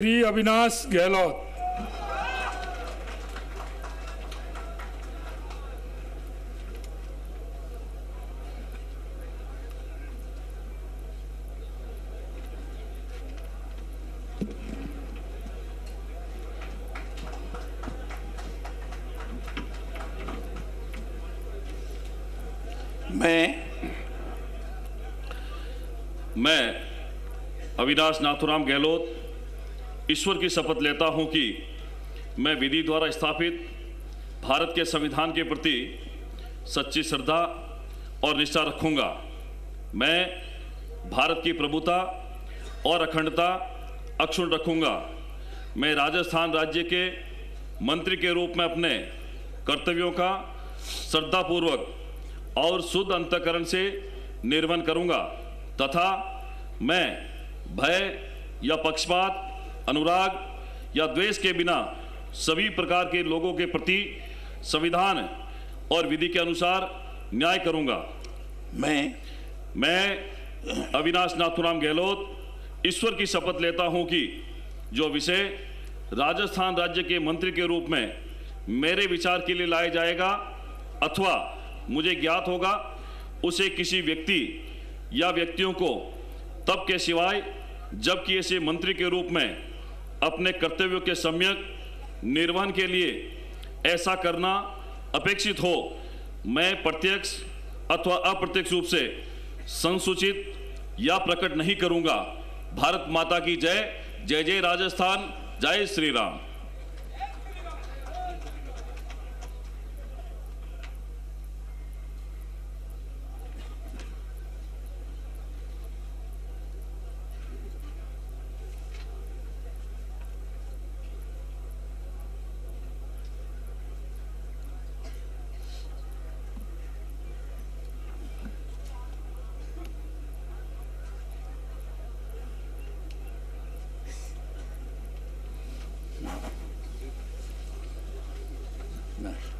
श्री अविनाश गहलोत मैं मैं अविनाश नाथुराम गहलोत ईश्वर की शपथ लेता हूँ कि मैं विधि द्वारा स्थापित भारत के संविधान के प्रति सच्ची श्रद्धा और निष्ठा रखूँगा। मैं भारत की प्रभुता और अखंडता अक्षुण रखूँगा। मैं राजस्थान राज्य के मंत्री के रूप में अपने कर्तव्यों का श्रद्धापूर्वक और शुद्ध अंतकरण से निर्वहन करूँगा तथा मैं भय या पक्षपात अनुराग या द्वेष के बिना सभी प्रकार के लोगों के प्रति संविधान और विधि के अनुसार न्याय करूँगा। मैं मैं अविनाश नाथुराम गहलोत ईश्वर की शपथ लेता हूँ कि जो विषय राजस्थान राज्य के मंत्री के रूप में मेरे विचार के लिए लाया जाएगा अथवा मुझे ज्ञात होगा उसे किसी व्यक्ति या व्यक्तियों को तब के सिवाय जबकि ऐसे मंत्री के रूप में अपने कर्तव्यों के सम्यक निर्वहन के लिए ऐसा करना अपेक्षित हो, मैं प्रत्यक्ष अथवा अप्रत्यक्ष रूप से संसूचित या प्रकट नहीं करूँगा। भारत माता की जय। जय जय राजस्थान। जय श्री राम etmez.